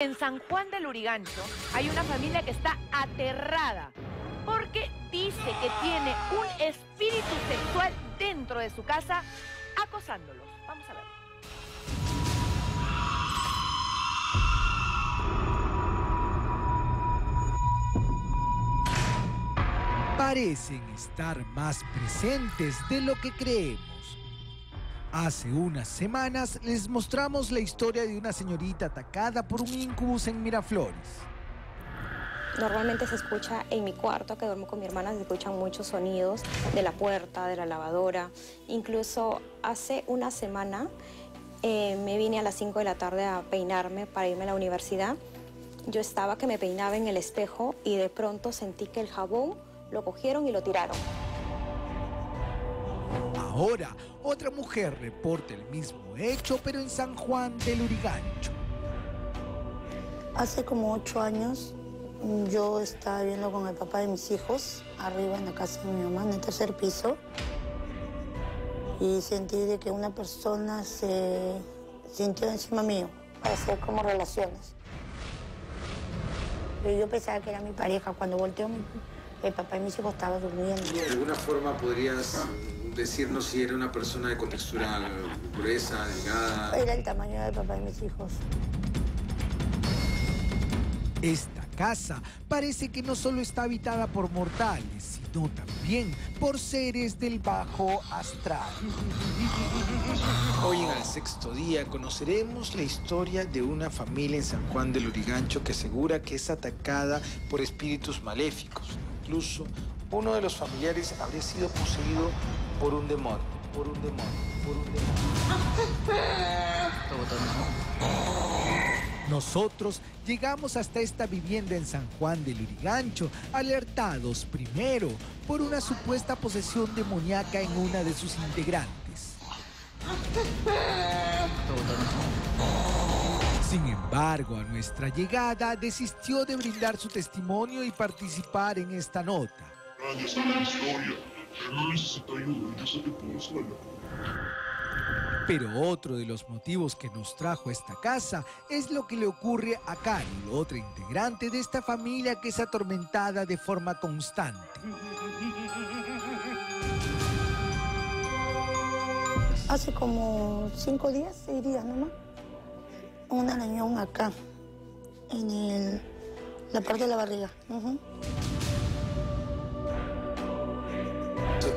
En San Juan del Urigancho hay una familia que está aterrada porque dice que tiene un espíritu sexual dentro de su casa acosándolos. Vamos a ver. Parecen estar más presentes de lo que creemos. Hace unas semanas les mostramos la historia de una señorita atacada por un incubus en Miraflores. Normalmente se escucha en mi cuarto, que duermo con mi hermana, se escuchan muchos sonidos de la puerta, de la lavadora. Incluso hace una semana eh, me vine a las 5 de la tarde a peinarme para irme a la universidad. Yo estaba que me peinaba en el espejo y de pronto sentí que el jabón lo cogieron y lo tiraron. Ahora, otra mujer reporta el mismo hecho, pero en San Juan del Urigancho. Hace como ocho años yo estaba viviendo con el papá de mis hijos, arriba en la casa de mi mamá, en el tercer piso, y sentí de que una persona se sintió encima mío para hacer como relaciones. Pero yo pensaba que era mi pareja. Cuando volteó, el papá de mis hijos estaba durmiendo. ¿De alguna forma podrías decirnos si era una persona de contextura gruesa, delgada? Era el tamaño del papá de mis hijos. Esta casa parece que no solo está habitada por mortales, sino también por seres del bajo astral. Hoy en el sexto día conoceremos la historia de una familia en San Juan del Urigancho que asegura que es atacada por espíritus maléficos. Incluso uno de los familiares habría sido poseído por un demonio, por un demonio, por un demonio. Nosotros llegamos hasta esta vivienda en San Juan del Urigancho, alertados primero por una supuesta posesión demoníaca en una de sus integrantes. Sin embargo, a nuestra llegada desistió de brindar su testimonio y participar en esta nota. Pero otro de los motivos que nos trajo a esta casa es lo que le ocurre a Carol, otra integrante de esta familia que es atormentada de forma constante. Hace como cinco días, seis días nomás, un arañón acá, en el- la parte de la barriga. O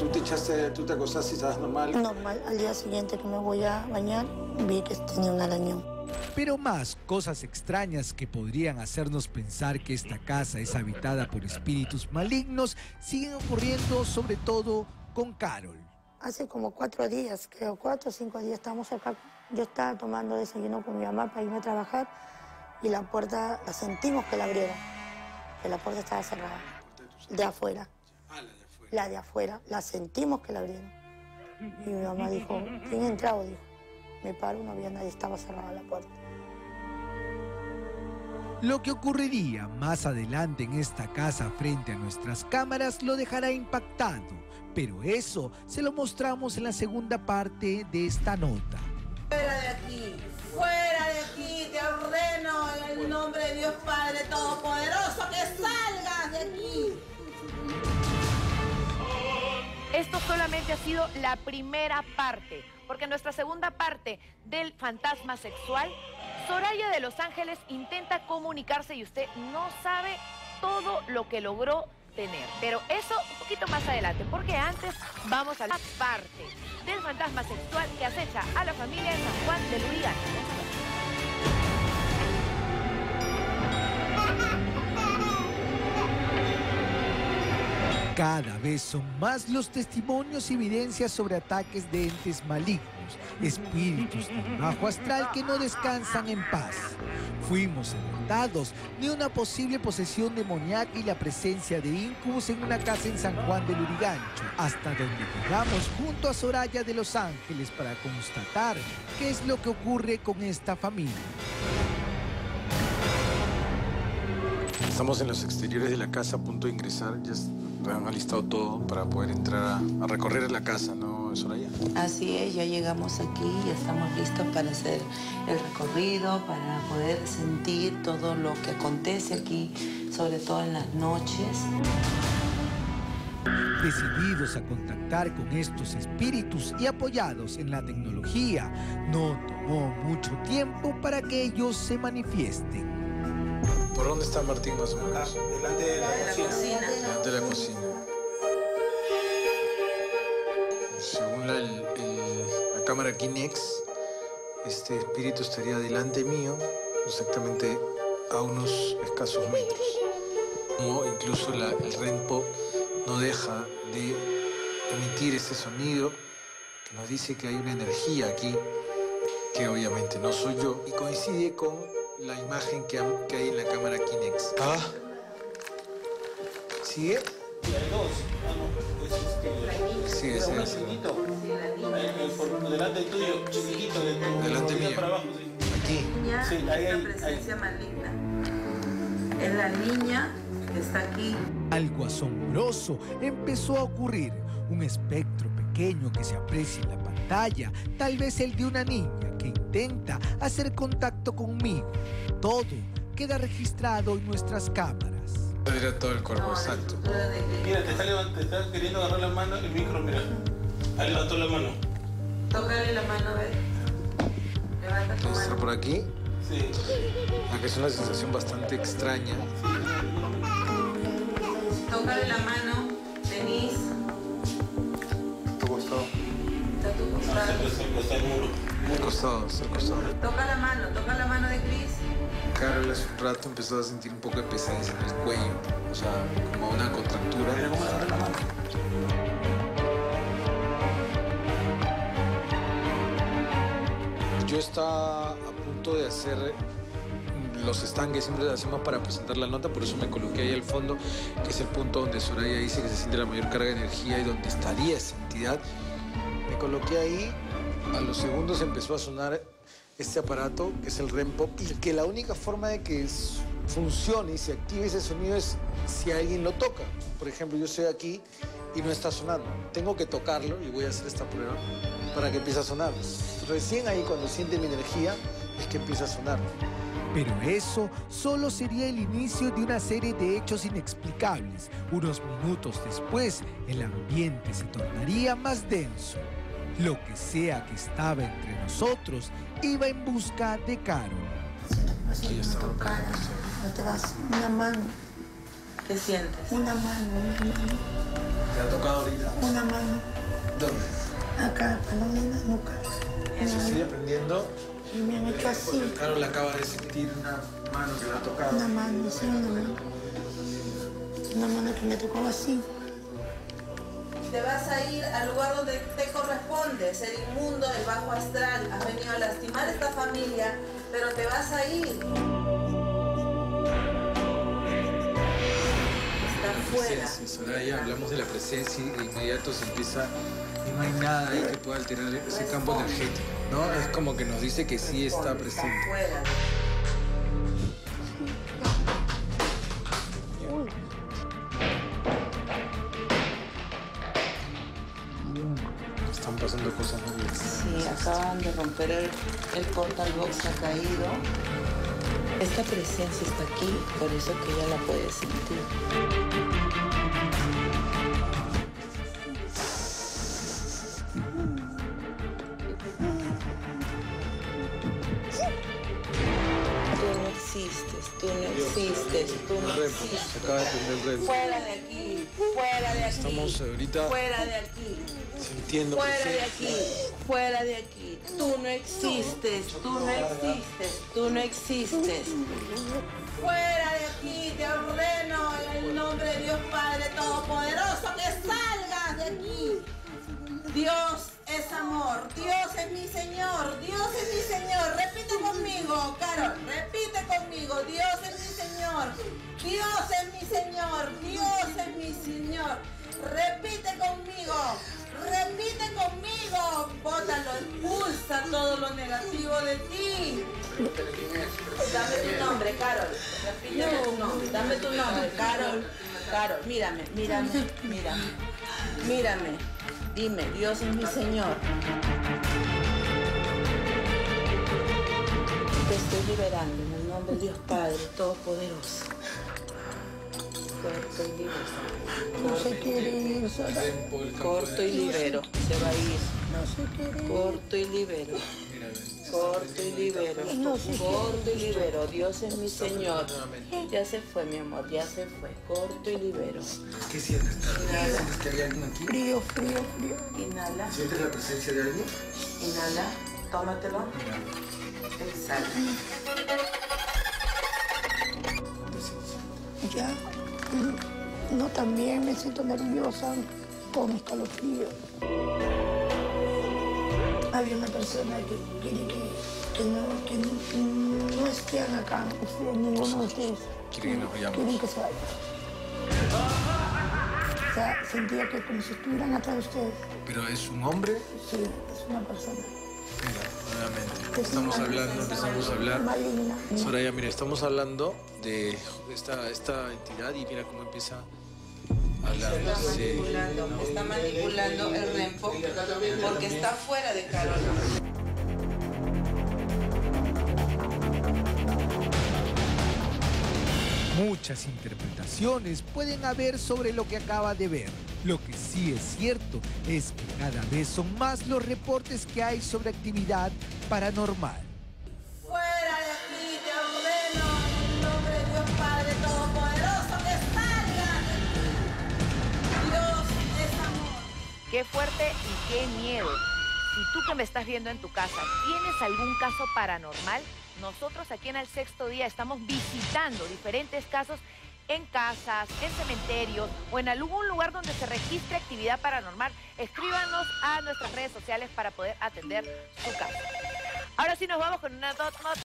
tú te echaste, tú te acostaste y estabas normal. Normal, al día siguiente que me voy a bañar, vi que tenía un arañón. Pero más cosas extrañas que podrían hacernos pensar que esta casa es habitada por espíritus malignos siguen ocurriendo sobre todo con Carol. Hace como cuatro días, creo, cuatro o cinco días estamos acá. Yo estaba tomando desayuno con mi mamá para irme a trabajar y la puerta la sentimos que la abrieron, que la puerta estaba cerrada, de afuera. La de afuera. La de afuera, la sentimos que la abrieron. Y mi mamá dijo, ¿quién ha entrado? Dijo. Me paro, no había nadie, estaba cerrada la puerta. Lo que ocurriría más adelante en esta casa frente a nuestras cámaras lo dejará impactado, pero eso se lo mostramos en la segunda parte de esta nota. Fuera de aquí, fuera de aquí, te ordeno en el nombre de Dios Padre Todopoderoso que salgas de aquí. Esto solamente ha sido la primera parte, porque nuestra segunda parte del fantasma sexual, Soraya de Los Ángeles intenta comunicarse y usted no sabe todo lo que logró tener. Pero eso un poquito más adelante, porque antes vamos a la parte del fantasma sexual que acecha a la familia en San Juan del Urigancho. Cada vez son más los testimonios y evidencias sobre ataques de entes malignos, espíritus del bajo astral que no descansan en paz. Fuimos alertados de una posible posesión demoníaca y la presencia de incubos en una casa en San Juan del Urigancho, hasta donde llegamos junto a Soraya de Los Ángeles para constatar qué es lo que ocurre con esta familia. Estamos en los exteriores de la casa a punto de ingresar. Ya han alistado todo para poder entrar a, a recorrer la casa, ¿no? ¿no, Soraya? Así es, ya llegamos aquí y estamos listos para hacer el recorrido, para poder sentir todo lo que acontece aquí, sobre todo en las noches. Decididos a contactar con estos espíritus y apoyados en la tecnología, no tomó mucho tiempo para que ellos se manifiesten. ¿Por dónde está Martín más o menos? Delante de la cocina. cocina. Delante de la cocina. Según la, el- el- la cámara Kinex, este espíritu estaría delante mío, exactamente a unos escasos metros. Como incluso la- el Renpo no deja de emitir ese sonido que nos dice que hay una energía aquí que obviamente no soy yo y coincide con la imagen que, ha- que hay en la cámara Kinex. Ah. ¿Sigue? Y hay dos. Ah, no, es este. Sí, ese es. chiquitito. Por delante tuyo, chiquitito, de tu. Delante de mío. para abajo, sí. Aquí. niña Sí, ahí, es ahí, una presencia maligna. Es la niña que está aquí. Algo asombroso empezó a ocurrir. Un espectro pequeño que se aprecia en la pantalla, tal vez el de una niña que intenta hacer contacto conmigo. Todo queda registrado en nuestras cámaras. Era todo el cuerpo, exacto. Mira, te está, levant- te está queriendo agarrar la mano, el micro, mira. Ahí levantó la mano. Tócale la mano, ve. Levanta tu Está por aquí, Sí. aunque es una sensación bastante extraña. Tócale la mano, Denise. Al costado, al costado. Toca la mano, toca la mano de Chris. Carol hace un rato empezó a sentir un poco de pesadez en el cuello, o sea, como una contractura. Mira cómo la mano. Yo estaba a punto de hacer los estanques, siempre lo hacemos para presentar la nota, por eso me coloqué ahí al fondo, que es el punto donde Soraya dice que se siente la mayor carga de energía y donde estaría esa entidad. Me coloqué ahí, a los segundos empezó a sonar este aparato, que es el REM Pop, y que la única forma de que funcione y se active ese sonido es si alguien lo toca. Por ejemplo, yo estoy aquí y no está sonando. Tengo que tocarlo y voy a hacer esta prueba para que empiece a sonar. Recién ahí cuando siente mi energía es que empieza a sonar. Pero eso solo sería el inicio de una serie de hechos inexplicables. Unos minutos después, el ambiente se tornaría más denso. Lo que sea que estaba entre nosotros iba en busca de Carol. Está. no tocara, no te das una mano, ¿Qué sientes? una mano, una mano, ¿Te ha tocado ahorita? una mano, ¿Dónde? acá, palón en la nuca. Se sigue prendiendo. Y me han hecho así, Carol acaba de sentir una mano que le ha tocado. una mano, sí, una mano. Una mano que me tocó así. Te vas a ir al lugar donde te corresponde, ser inmundo, el bajo astral. Has venido a lastimar a esta familia, pero te vas a ir. Fuera. Presencia, Soraya, hablamos de la presencia y de inmediato se empieza y no hay nada ahí que pueda alterar ese campo energético, ¿no? Es como que nos dice que sí está presente. Están pasando cosas muy bien. Sí, acaban de romper el, el portal box, ha caído. Esta presencia está aquí, por eso que ella la puede sentir. Existes, tú no existes, tú no existes. se acaba de prender el red. Fuera de aquí, fuera de aquí. Estamos ahorita Fuera de aquí. sintiendo Fuera de aquí, fuera de aquí. Tú no existes, tú no existes, tú no existes. Fuera de aquí, te ordeno en el nombre de Dios Padre Todopoderoso que salgas de aquí. Dios es amor, Dios es mi Señor, Dios es mi Señor. Repite conmigo, Carol, repite conmigo, Dios es mi Señor, Dios es mi Señor, Dios es mi Señor. Repite conmigo, repite conmigo, bótalo, expulsa todo lo negativo de ti. Dame tu nombre, Carol. Repíteme tu nombre. Dame tu nombre, Carol. Carol, mírame, mírame, mírame. Mírame. Dime, Dios es mi Señor. Te estoy liberando nombre de Dios Padre Todopoderoso. Corto y libero. No se quiere ir. Corto y libero. Se va a ir. No se quiere ir. Corto y libero. Corto y libero. Corto y libero. Dios es mi Señor. Ya se fue, mi amor. Ya se fue. Corto y libero. ¿Qué sientes? ¿Sientes que hay alguien aquí? Frío, frío, frío. Inhala. ¿Sientes la presencia de alguien? Inhala. Tómatelo. Exhala. Ya. mm, No, también me siento nerviosa con escalofrío. Había una persona que quiere que, que no, que no, no estén acá, ninguno de ustedes. Quiere que nos vayamos. Quieren que se vayan. O sea, sentía que como si estuvieran atrás de ustedes. ¿Pero es un hombre? Sí, es una persona. Mira, nuevamente. Estamos hablando, empezamos a hablar. Soraya, mira, estamos hablando de esta, esta entidad y mira cómo empieza a hablar. Está manipulando, está manipulando el rempo porque está fuera de calor. Muchas interpretaciones pueden haber sobre lo que acaba de ver. Lo que sí es cierto es que cada vez son más los reportes que hay sobre actividad paranormal. Fuera de aquí, te ordeno en el nombre de Dios Padre Todopoderoso que salgan. Dios es amor. Qué fuerte y qué miedo. Si tú que me estás viendo en tu casa tienes algún caso paranormal, nosotros aquí en el sexto día estamos visitando diferentes casos en casas, en cementerios o en algún lugar donde se registre actividad paranormal. Escríbanos a nuestras redes sociales para poder atender su caso. Ahora sí nos vamos con una not-